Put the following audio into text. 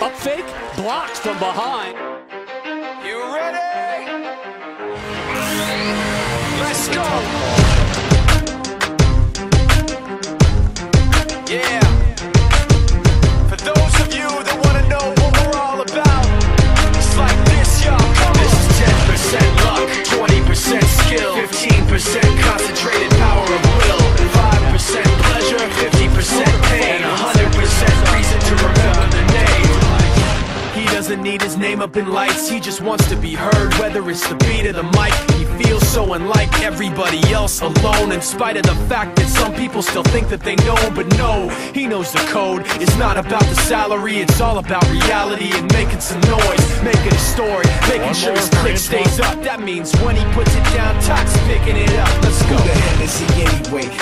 Up fake, blocked from behind. You ready? Let's go! Doesn't need his name up in lights, he just wants to be heard, whether it's the beat of the mic. He feels so unlike everybody else alone, in spite of the fact that some people still think that they know, but no, he knows the code. It's not about the salary, it's all about reality and making some noise, making a story, making sure his click stays up. That means when he puts it down, Tox picking it up. Let's go. Who the hell is he anyway?